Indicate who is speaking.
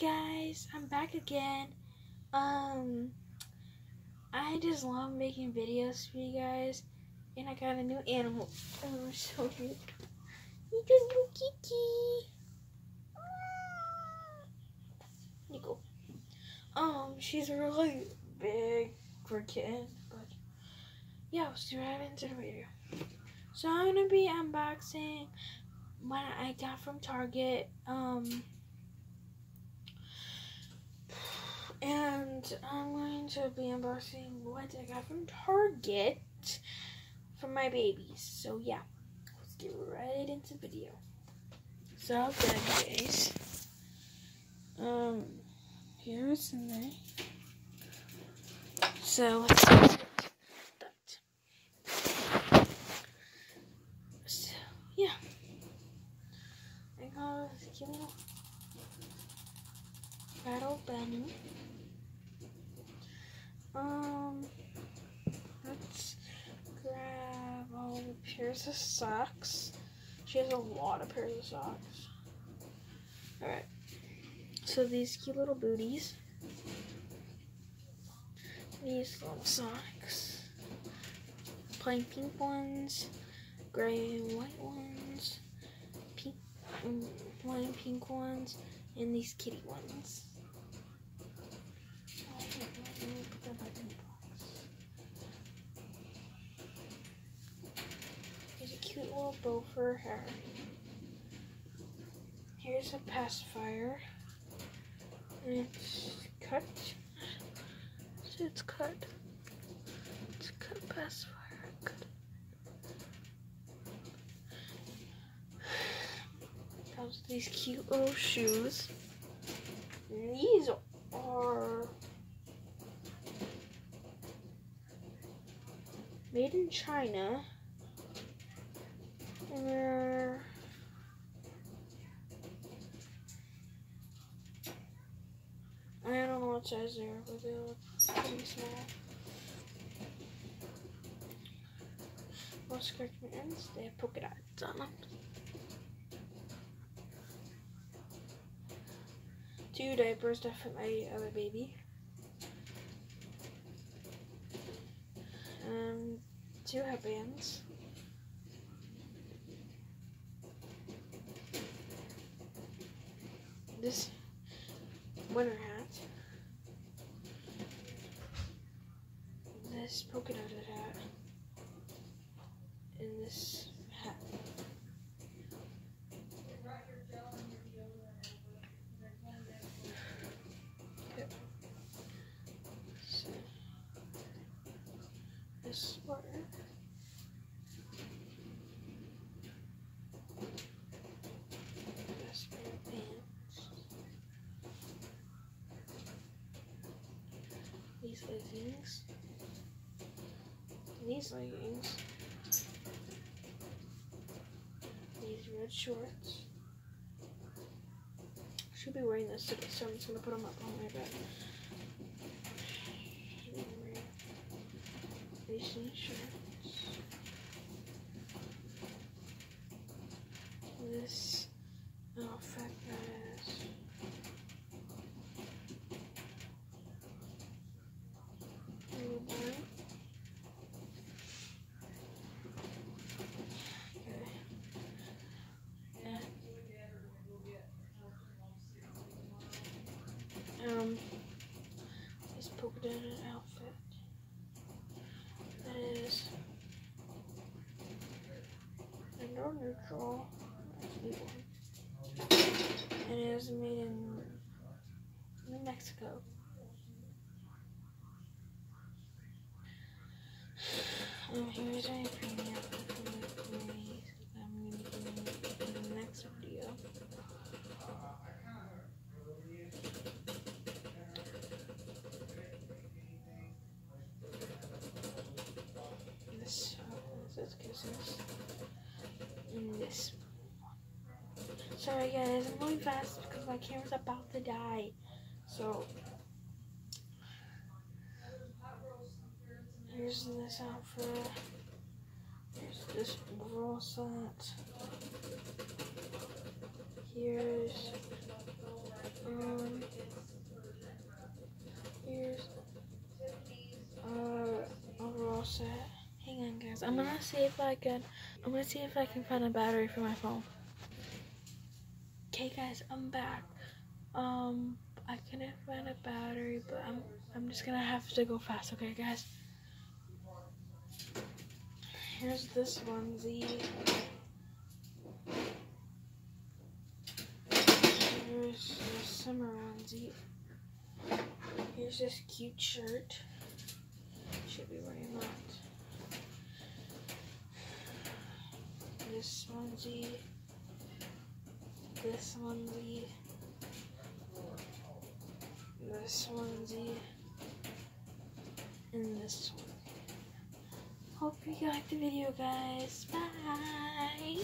Speaker 1: guys, I'm back again. Um, I just love making videos for you guys, and I got a new animal. Oh, so you. It's a new kitty. Nico. Um, she's really big for a kitten, but yeah, let's do right into the video. So I'm gonna be unboxing what I got from Target. Um. And I'm going to be unboxing what I got from Target for my babies. So yeah, let's get right into the video. So then guys, um, here's in there. So let's that. So yeah, I got little rattle bunny. Um, let's grab all the pairs of socks. She has a lot of pairs of socks. Alright, so these cute little booties. These little socks. Plain pink ones, gray and white ones, pink, mm, plain pink ones, and these kitty ones. Little bow for her hair. Here's a pacifier. It's cut. So it's cut. It's cut pacifier. Cut. These cute little shoes. These are made in China. And I don't know what size they are, but they look pretty small. Most scratch ends, they have polka dots on them. Two diapers fit my other baby. Um, two headbands. This winter hat. This polka dotted hat. And this hat. Yep. So, this sweater. This pair of pants. These leggings. These leggings. These red shorts. Should be wearing this today, so I'm just gonna put them up on my bed. These new shirts. This outfit is little boy. Okay. Um, polka outfit. That is a neutral. And it is made in New Mexico. And here's a premium outfit for me. I'm going to be doing in the next video. This, uh, this kisses. And this one. Sorry guys, I'm going fast because my camera's about to die. So, here's this outfit. Here's this overall set. Here's um I'm gonna see if I can. I'm gonna see if I can find a battery for my phone. Okay, guys, I'm back. Um, I couldn't find a battery, but I'm I'm just gonna have to go fast. Okay, guys. Here's this onesie. Here's the summer onesie. Here's this cute shirt. Should be wearing that. This onesie. This onesie. This onesie. And this one. Hope you liked the video, guys. Bye.